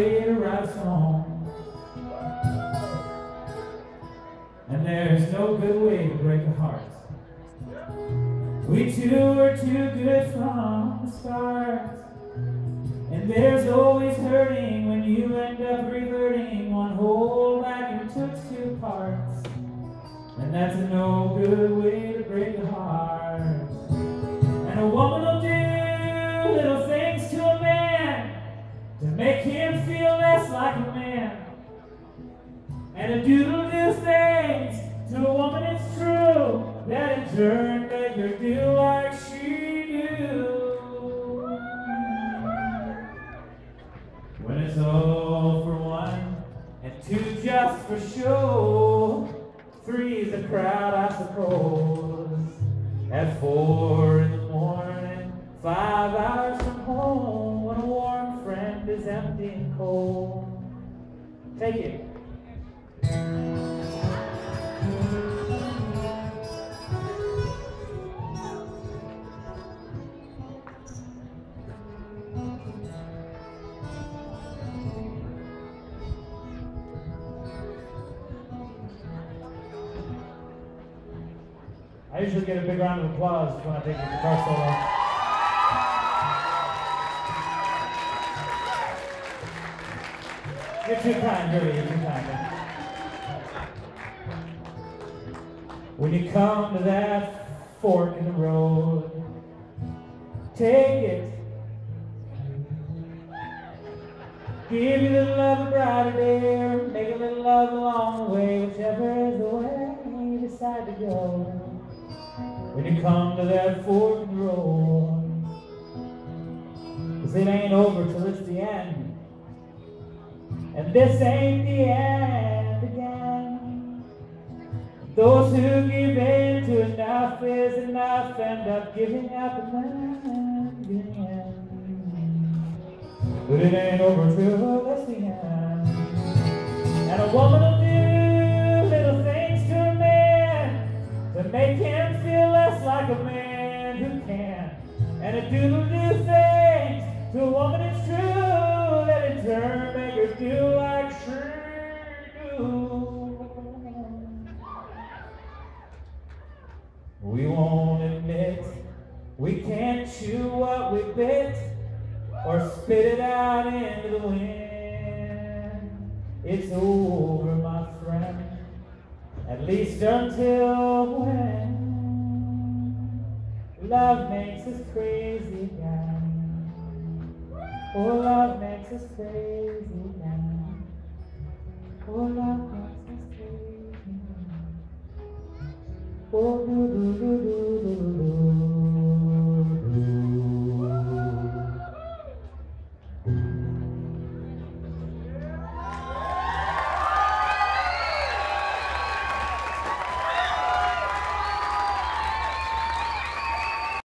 way to write a song. And there's no good way to break a heart. We two were too good from the start. And there's always hurting when you end up reverting one whole back into two parts. And that's a no good way to break a heart. And a woman will do little things to make him feel less like a man. And a dude'll do things to a woman it's true that in turn make her do like she do. When it's all for one and two just for show. Three's a crowd, I suppose. At four in the morning, five hours and cold. Take it. I usually get a big round of applause when I take the guitar solo. You're too kind, really, you're too. When you come to that fork in the road, take it. Give you a little love a brighter day, make a little love along the way, whichever is the way you decide to go. When you come to that fork in the road, cause it ain't over till this ain't the end again. Those who give in to enough is enough end up giving up and then giving in. But it ain't over till it's the end. And a woman will do little things to a man to make him feel less like a man who can. And a dude will do things we can't chew what we bit or spit it out into the wind. It's over, my friend, at least until when love makes us crazy again. Oh, love makes us crazy again. Oh, love makes us crazy again. Oh, do do do do do do.